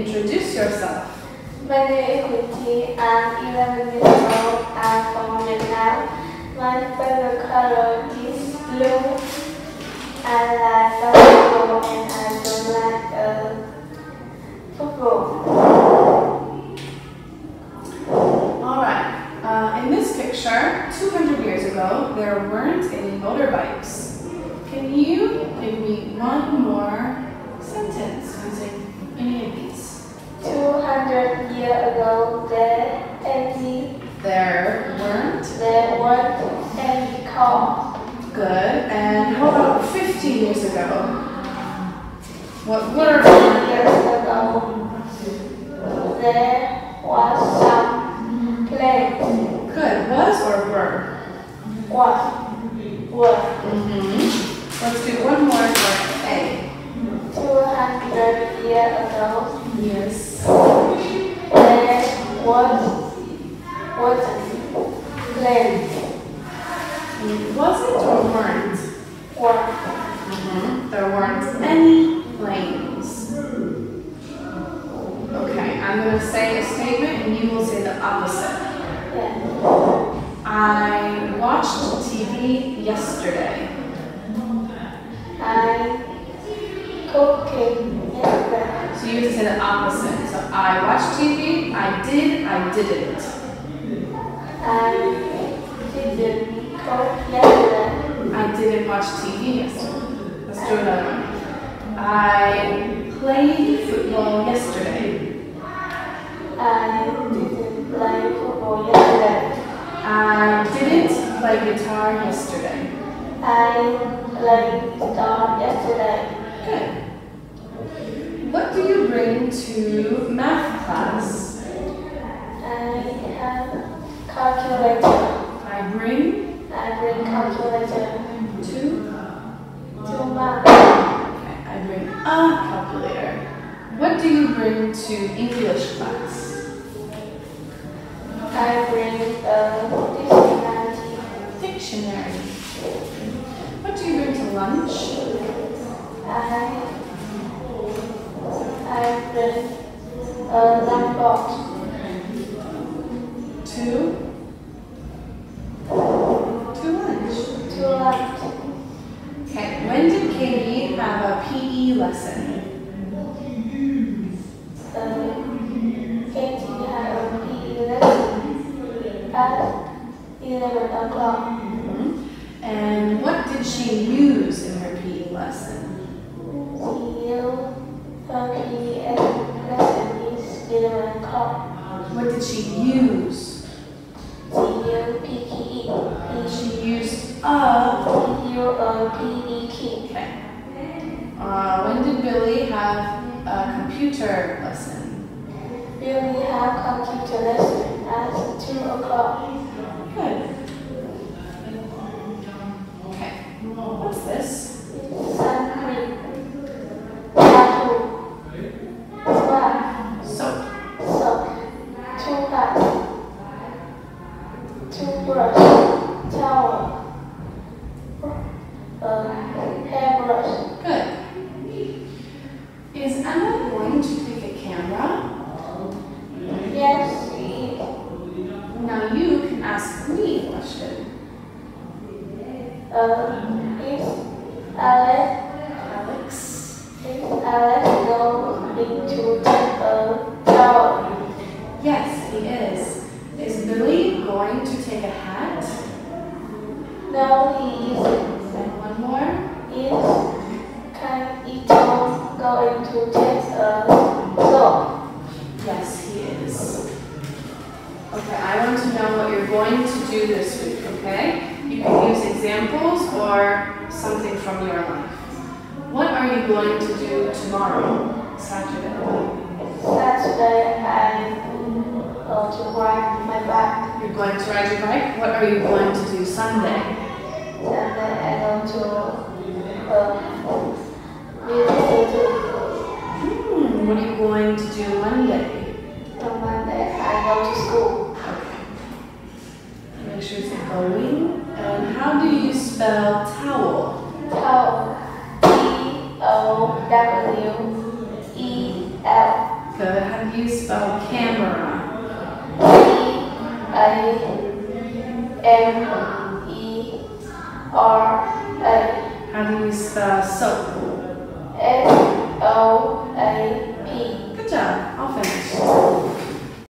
introduce yourself? My name is Quỳnh Chi. I'm 11 years old. I'm from Vietnam. My favorite color is blue. I like basketball and I don't like uh, football. All right. Uh, in this picture, 200 years ago, there weren't any motorbikes. Can you give me one more sentence using about 50 years ago? What were 50 years ago, there was some planes. good? Was or were? One were Mm-hmm. Let's do one more for A. 200 years ago, Yes. there was was planes. Was it or weren't? One Mm-hmm. There weren't any planes. Okay, I'm going to say a statement and you will say the opposite. yeah. I watched TV yesterday. I yesterday. So you have to say the opposite. So I watched TV, I did, I didn't. I didn't cook yesterday. I didn't watch TV yesterday. Let's do another one. I played football yesterday. I didn't play football yesterday. I didn't play guitar yesterday. I played guitar yesterday. Good. What do you bring to math class? I have calculator. I bring I bring calculator two. to math. Okay, I bring a calculator. What do you bring to English class? I bring a dictionary. Dictionary. What do you bring to lunch? I I bring a laptop To? To lunch. to lunch. Okay, when did Katie have a PE lesson? Uh, Katie had a PE lesson at 11 o'clock. And what did she use in her PE lesson? She used her PE lesson is 11 o'clock. What did she use? She used a. Okay. Uh, when did Billy have a computer lesson? Billy have computer lesson at 2 o'clock. Good. Okay. What's this? Sun cream. Tattoo. Swag. Soap. Soap. Toothpaste. Toothbrush. Towel. Uh, hairbrush. Good. Is Emma going to take a camera? Yes, she is. Now you can ask me a question. Uh, is Alex, Alex. is Alex going to take a shower? Yes, he is. Is Billy going to take a hat? No, he isn't. And one more. Is Kaito going to take a soap? Yes, he is. Okay, I want to know what you're going to do this week, okay? You can use examples or something from your life. What are you going to do tomorrow, Saturday? Saturday, I'm going to ride my bike. You're going to ride your bike? What are you going to do Sunday? Sunday, I go to uh, Hmm, what are you going to do Monday? On Monday, I go to school. W-E-F. Good. How do you spell camera? C-A-M-E-R-A. How do you spell soap? S O A P.